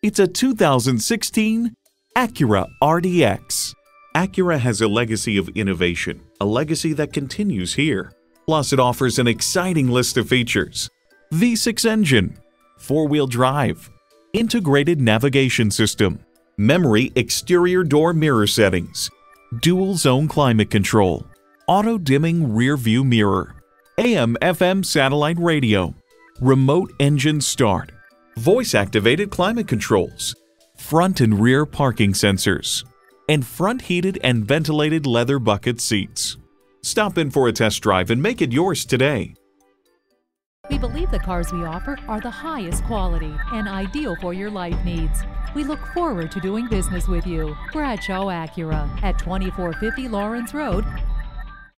It's a 2016 Acura RDX. Acura has a legacy of innovation, a legacy that continues here. Plus, it offers an exciting list of features. V6 engine, four-wheel drive, integrated navigation system, memory exterior door mirror settings, dual zone climate control, auto dimming rear view mirror, AM FM satellite radio, remote engine start, voice activated climate controls, front and rear parking sensors, and front heated and ventilated leather bucket seats. Stop in for a test drive and make it yours today. We believe the cars we offer are the highest quality and ideal for your life needs. We look forward to doing business with you. Bradshaw Acura at 2450 Laurens Road,